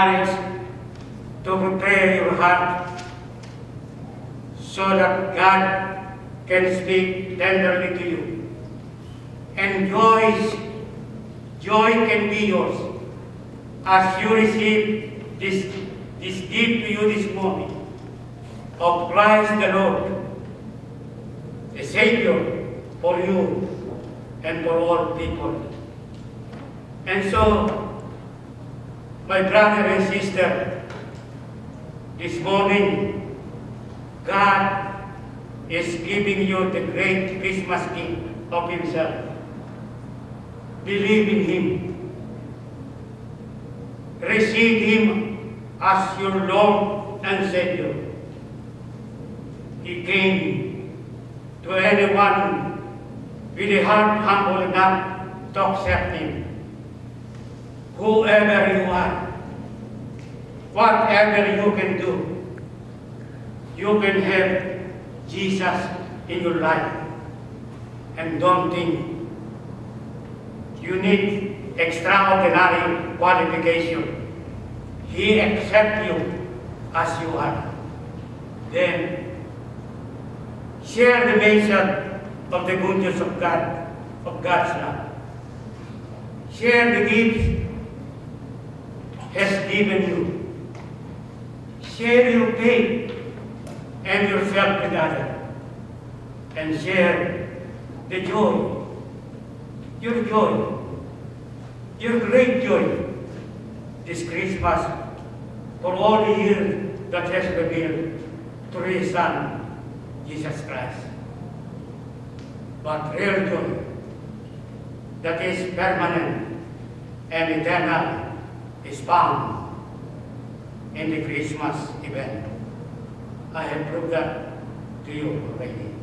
courage to prepare your heart so that God can speak tenderly to you. And joy, joy can be yours as you receive this, this gift to you this morning of Christ the Lord, the Savior for you and for all people. And so, my brother and sister, this morning, God is giving you the great Christmas gift of Himself. Believe in Him. Receive Him as your Lord and Savior. He came to anyone with a heart humble enough to accept Him. Whoever you are, whatever you can do, you can have Jesus in your life. And don't think you need extraordinary qualification. He accepts you as you are. Then share the message of the goodness of God, of God's love. Share the gifts has given you. Share your pain and yourself with others. And share the joy, your joy, your great joy this Christmas for all the years that has revealed through His Son, Jesus Christ. But real joy that is permanent and eternal is found in the Christmas event. I have proved that to you already.